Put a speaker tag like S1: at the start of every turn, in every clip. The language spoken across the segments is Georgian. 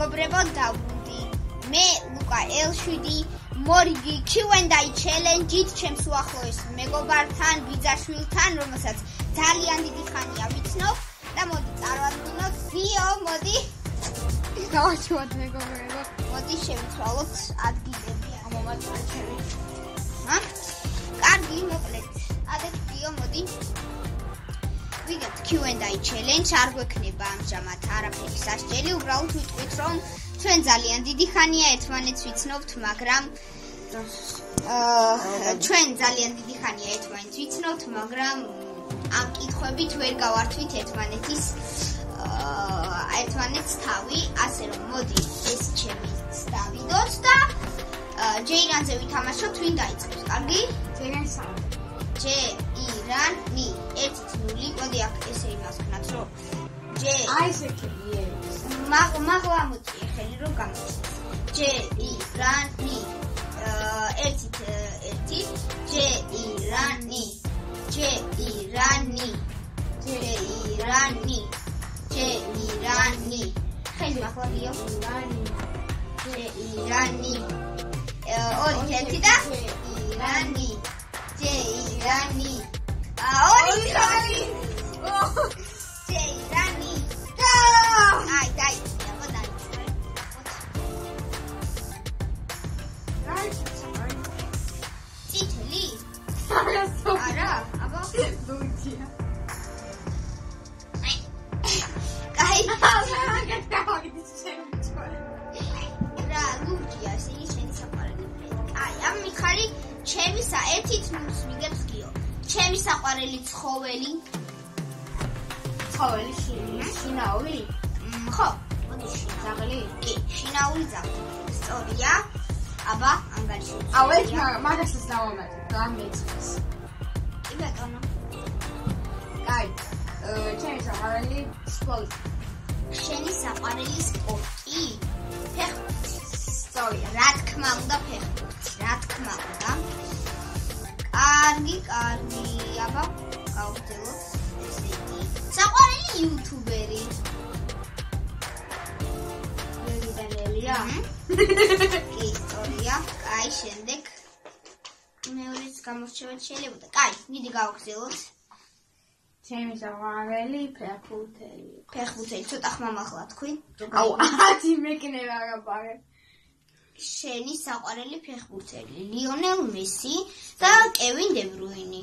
S1: მეგობრებო, დავრუნდი. მე ლუკა ელშვიდი მორიგი Q&A challenge-ით ჩემს უახლოეს მეგობართან, ბიძაშვილთან, რომელსაც ძალიან დიდი ხანია ვიცნობ და მოდი წარმოვიდგინოთ ვიო, მოდი.
S2: გავაჩვენოთ მეგობრებო.
S1: მოდი შევიცვალოთ ადგილები ამ მომავალში. ჰა? კარგი, მოკლედ. ადეთ ვიო, მოდი. Q&A challenge, არ გვექნება ამჟამად არაფერი სასჯელი, უბრალოდ ვიტყვით, რომ ჩვენ ძალიან დიდი ხანია ერთმანეთს ვიცნობთ, მაგრამ აა ჩვენ ძალიან დიდი ხანია ერთმანეთს ვიცნობთ, მაგრამ ამ კითხვებით ვერ გავართვით ერთმანეთის აა ერთმანეთს თავი, ასე რომ მოდი ეს ჩემი დავიდოთ და ჯეირანზე ვითამაშოთ, ვინ დაიწყებს? კარგი?
S2: საუბარი.
S1: ჯე ირანი 1-0 მოდი აქ ესე იმას ვქნათ რომ ჯე
S2: აი ესე კიდე
S1: მაგ მაგლა მოწიე ხელი რომ გამოჩნდეს ჯე ირანი 1-1 ჯე ირანი ჯე ირანი ჯე ირანი ჯე ირანი ხელი მაგლა გიო
S2: ირანი
S1: ჯე ირანი ორი ერთი და ირანი ჯეირანი. აორი ჯეირანი. ჯეირანი. აი, დაი, წითელი? არა, აბა.
S2: ლუჩია.
S1: კაი.
S2: აი,
S1: რა, ლუჩია, ეს ის შენი საყვარელი. აი, ამ მიხარი ჩემი სა ერთით ნუს მიგებს. ჩემი საყვარელი ცხოველი.
S2: ცხოველი შინაური?
S1: ხო, მოდი შინაური. კი, შინაური ძაღლი. სწორია. აბა, ანგარიში.
S2: აუ ეს მაგასაც დავამატე, გამეცეს.
S1: კი ბატონო.
S2: კაი. აა ჩემი საყვარელი სპორტი.
S1: შენი საყვარელი სპორტი? ფეხბურთი.
S2: სწორია.
S1: რა თქმა უნდა ფეხბურთი. რა თქმა უნდა. კარგი, კარგი. აბა, გავხდელოთ ესე იგი. საყვარელი იუთუბერი.
S2: ლელიდანელია.
S1: კი, სწორია. კაი, შემდეგ მეორეც გამორჩევა შეიძლება. კაი, მიდი გავხდელოთ.
S2: ჩემი საყვარელი ფეხბურთელი.
S1: ფეხბურთი ცოტა ხმამაღლა თქვი.
S2: აუ, ათი მეკნება გაბარე.
S1: შენი საყვარელი ფეხბურთელი ლიონელ მესი და კევინ დებრუინი.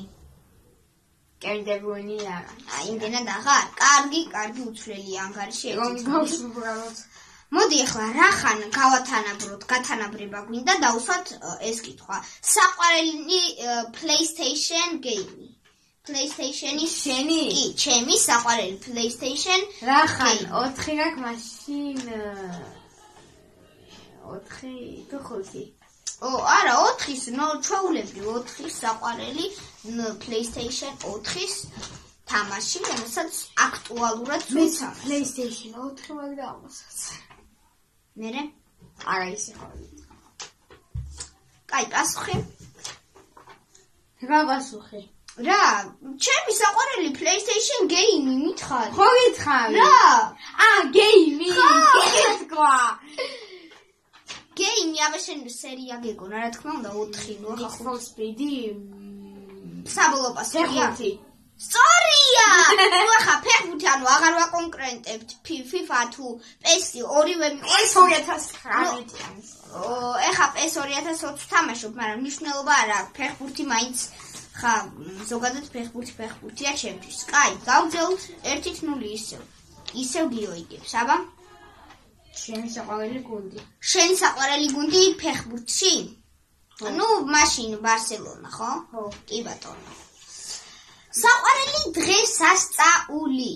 S2: კევინ დებრუინი არა.
S1: აი, იმდენად აღარ? კარგი, კარგი უცვლელი ანგარიში
S2: რომ
S1: ერთი.
S2: გავსუბრალოთ.
S1: მოდი ახლა რა ხან გავათანაბროთ, გათანაბრება გვინდა დაუსვათ ეს კითხვა. საყვარელი PlayStation game. PlayStation-ის
S2: შენი?
S1: კი, ჩემი საყვარელი PlayStation.
S2: რა ხან?
S1: კი.
S2: 4 გაქვს მაშინ 4 თუ 5.
S1: ო, არა, 4-ის, ნო, ჩვეულებრივ 4-ის საყვარელი ნ, PlayStation 4-ის თამაში, რომელსაც აქტუალურად
S2: მე
S1: ვუცა.
S2: PlayStation 4 მაგ დავასაც.
S1: მერე?
S2: არა ისე
S1: კაი, პასუხი.
S2: რა გასუხი?
S1: რა, ჩემი საყვარელი PlayStation game-ი მითხარი.
S2: ხო გითხარი?
S1: რა?
S2: აა, გეიმი.
S1: ხო.
S2: გეტყვა.
S1: Game-ი აბა შენ სერია გეგონა, რა თქმა უნდა 4 ნუ ახლა
S2: for Speed-ი.
S1: საბოლოო პასუხია. სწორია! ნუ ახლა ფეხბურთი ანუ აღარ ვაკონკრენტებთ FIFA თუ PES-ი ორივე
S2: 2019 არის.
S1: ო, ეხა PES 2020 თამაშობ, მაგრამ მნიშვნელობა არ აქვს. ფეხბურთი მაინც ხა ზოგადად ფეხბურთი ფეხბურთია ჩემთვის. კაი, გავძელთ 1-0 ისევ. ისევ გიოიგებს, აბა.
S2: ჩემი საყვარელი გუნდი.
S1: შენი საყვარელი გუნდი ფეხბურთში? ну, მაშინ ბარსელონა, ხო?
S2: ხო.
S1: კი ბატონო. საყვარელი დღესასწაული.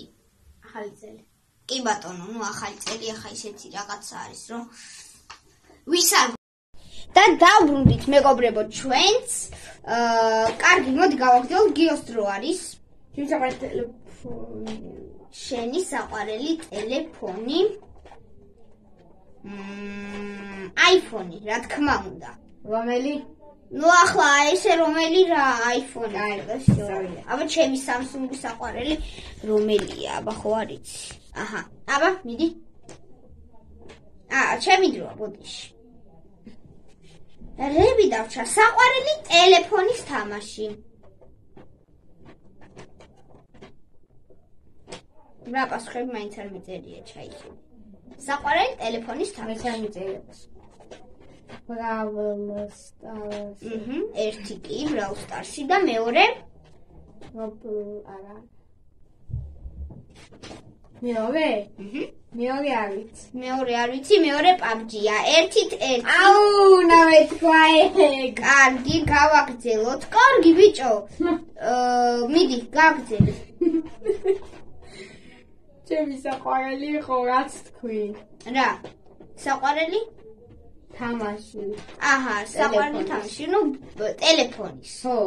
S2: ახალი წელი.
S1: კი ბატონო, ну ახალი წელი ახლა ისეთი რაღაცა არის, რომ ვის არ და დავბრუნდით მეგობრებო ჩვენც. აა, კარგი, მოდი გავაგრძელოთ გიოს დრო არის.
S2: ჩემი საყვარელი ტელეფონი.
S1: შენი საყვარელი ტელეფონი. iPhone-ი, რა თქმა უნდა.
S2: რომელი?
S1: ну ახლა ესე რომელი რა iPhone-ი და
S2: სწორია.
S1: აბა ჩემი Samsung-ი საყვარელი რომელია აბა ხო არიცი აჰა აბა მიდი აა, ჩემი დროა, ბოდიში. რები დავჩა, საყვარელი ტელეფონის თამაში. რა პასუხები მაინც არ მიწერია ჩაიჭი. საყვარელი ტელეფონის
S2: მე
S1: თამაში.
S2: ჩემი წერებს. Brawl Stars.
S1: აჰა, ერთი კი Brawl Stars-ი და მეორე
S2: არა. მეორე?
S1: აჰა,
S2: მეორე არის.
S1: მეორე არ ვიცი, მეორე PUBG-ია. ერთით ერთი.
S2: აუ, ნავე თქვა ეგ.
S1: კარგი, გავაგზელოთ. კარგი ბიჭო. აა, მიდი, გავაგზელე.
S2: ჩემი საყვარელი იყო რაც თქვი.
S1: რა? საყვარელი?
S2: თამაში.
S1: აჰა, საყვარელი თამაში, ну, ტელეფონის.
S2: ხო.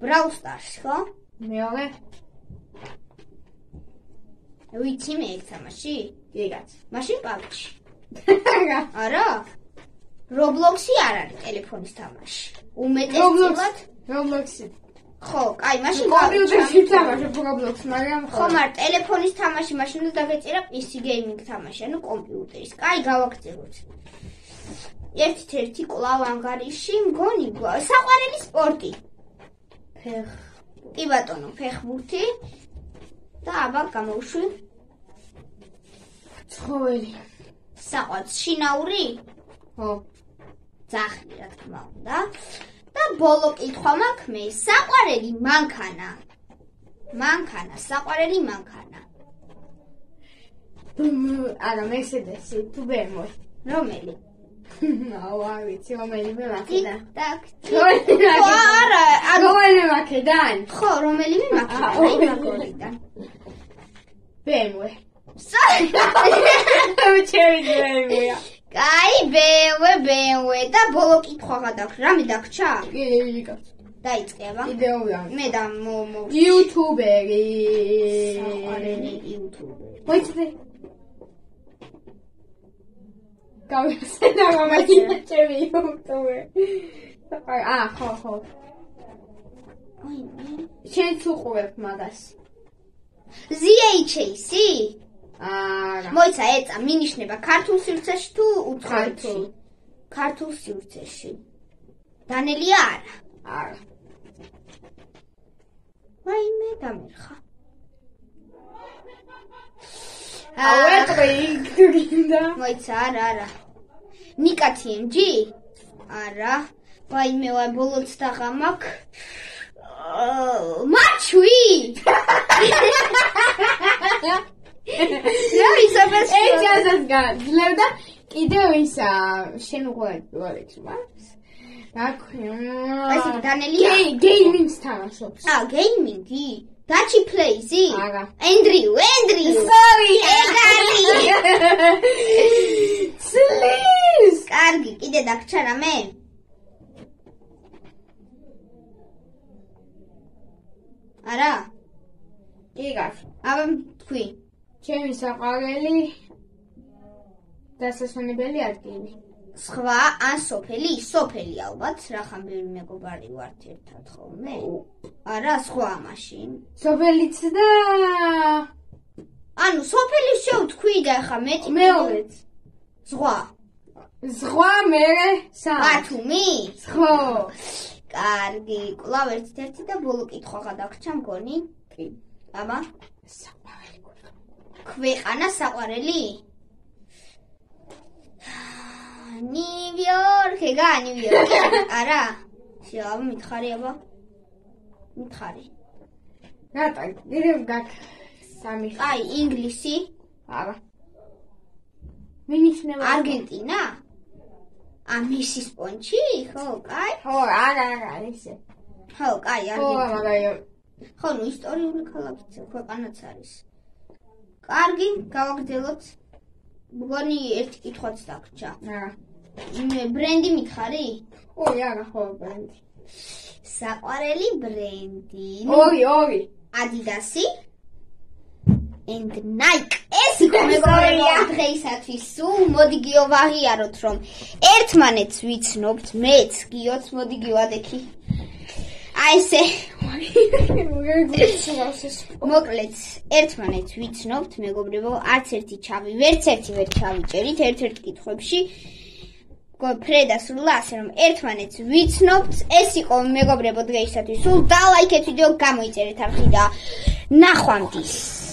S1: Brawl Stars, ხო?
S2: მეორე?
S1: ვიცი მე ეგ თამაში?
S2: იგაც.
S1: მაშინ PUBG.
S2: რა?
S1: არა? Roblox-ი არ არის ტელეფონის თამაში.
S2: Roblox.
S1: უმეტესად
S2: Roblox-ი.
S1: ხო, კაი, მაშინ
S2: კომპიუტერში თამაშობ Roblox, მაგრამ
S1: ხო, მაგრამ ტელეფონის თამაში მაშინ უნდა დაგეწერა PC gaming თამაში, ანუ კომპიუტერის. კაი, გავაგზავნოთ. ერთით ერთი კლავ ანგარიში მგონი საყვარელი სპორტი.
S2: ფეხ.
S1: კი ბატონო, ფეხბურთი და აბა გამოვშვი
S2: ცხოველი.
S1: საყვარელს შინაური
S2: ხო.
S1: ძახი, რა თქმა უნდა. და ბოლო კითხვა მაქვს მე, საყვარელი მანქანა. მანქანა, საყვარელი მანქანა.
S2: არა, Mercedes-ი, თუ BMW.
S1: რომელი?
S2: აუ, არ ვიცი, რომელიმე მაქედან.
S1: ტაკ.
S2: რომელიმე
S1: ხო, არა, ანუ
S2: რომელიმე მაქედან.
S1: ხო, რომელიმე
S2: აა,
S1: მანქანა, აი
S2: ორი.
S1: მაგორიდან.
S2: BMW.
S1: საი.
S2: ჩემი BMW-ია.
S1: კაი, BMW, BMW და ბოლო კითხვა გადაქვს, რამე დაგჭა?
S2: კი, იგაც.
S1: დაიწყება.
S2: იდეოვია.
S1: მე და მო მო
S2: YouTuber-ი.
S1: საყვარელი YouTube.
S2: მოიცადე. გავიხსენა მომაჩინა ჩემი YouTube. აა, ხო, ხო.
S1: აი
S2: შენ თუ ყვებ მაგას.
S1: ZHAC?
S2: არა.
S1: მოიცა ეწა მინიშნება ქართულ სივრცეში თუ უცხოეთში?
S2: ქართულ.
S1: სივრცეში. დანელია არა.
S2: არა.
S1: ვაიმე დამერხა.
S2: აუ, ეტყვი, გინდა.
S1: მოიცა არა არა. ნიკა TMG? არა. ვაიმე ვაი ბოლოც დაღამაკ. მაჩვი! რა ისაბეს
S2: ეჯაზას გაძლევდა კიდევ ისა შენ უყურებს მას. რა ქვია?
S1: ესე დანელია?
S2: გეიმინგს თამაშობს.
S1: ა გეიმინგი? დაჩი პლეიზი?
S2: არა.
S1: ენდრიუ, ენდრიუ.
S2: Sorry.
S1: ეგარი.
S2: Please.
S1: კარგი, კიდე დაგჭა რამე? არა?
S2: იგას.
S1: აბა თქვი.
S2: ჩემი საყვარელი დასასვენებელი ადგილი.
S1: სხვა ან სოფელი? სოფელი ალბათ, რახან ბევრი მეგობარი ვართ ერთად ხოლმე. არა, სხვა მაშინ.
S2: სოფელიც და
S1: ანუ სოფელი შევთქვი და ხა მეტი
S2: მეორეც.
S1: სხვა.
S2: ზღვა მერე სამ.
S1: ბათუმი?
S2: ხო.
S1: კარგი, კლავ ერთ-ერთი და ბოლო კითხვა გადაგჭა მგონი.
S2: კი.
S1: აბა,
S2: გვერდ.
S1: ქვეყანა საყვარელი? ნიუ-იორკი, გა ნიუ-იორკი. არა? შეავ მითხარი აბა. მითხარი.
S2: რატო? კიდევ გაკ სამი.
S1: აი, ინგლისი,
S2: არა. მინიშნება
S1: არგენტინა? ა მისის პონჩი? ხო, კაი.
S2: ხო, არა, არა, ისე.
S1: ხო, კაი,
S2: ხო,
S1: არგენტინა.
S2: მაგარი.
S1: ხო, ნუ ისტორიული ქალაქიც ქვეყანაც არის. კარგი, გავაგრძელოთ. მგონი ერთი კითხვაც დაგჭა. მე ბრენდი მითხარი?
S2: ო, არა, ხო, ბრენდი.
S1: საყვარელი ბრენდი.
S2: ორი, ორი.
S1: Adidas and Nike. ეს იყო მეგობრებო დღეისათვის. სულ მოდი გიოვაღიაროთ რომ ერთმანეთს ვიცნობთ, მეც გიოც მოდი გივადექი. აი ესე მოკლედ, ერთმანეთს ვიცნობთ, მეგობრებო, არც ერთი ჩავი, ვერც ერთი ვერ ჩავიჭერით ერთ-ერთ კითხვებში. ფრედა სულა ასე რომ ერთმანეთს ვიცნობთ. ეს იყო მეგობრებო დღეისათვის. სულ დალაიქეთ ვიდეო, გამოიწერეთ არხი და ნახვამდის.